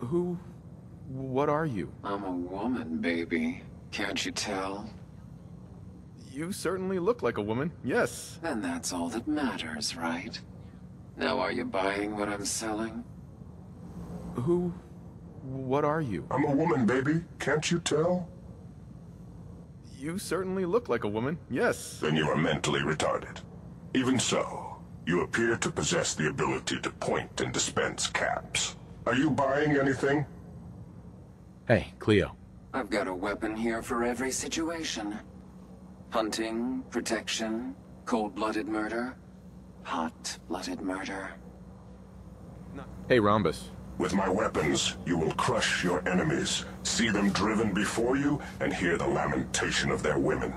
Who... what are you? I'm a woman, baby. Can't you tell? You certainly look like a woman, yes. And that's all that matters, right? Now are you buying what I'm selling? Who... what are you? I'm a woman, baby. Can't you tell? You certainly look like a woman, yes. Then you are mentally retarded. Even so, you appear to possess the ability to point and dispense caps. Are you buying anything? Hey, Cleo. I've got a weapon here for every situation. Hunting, protection, cold-blooded murder, hot-blooded murder. Hey, Rhombus. With my weapons, you will crush your enemies, see them driven before you, and hear the lamentation of their women.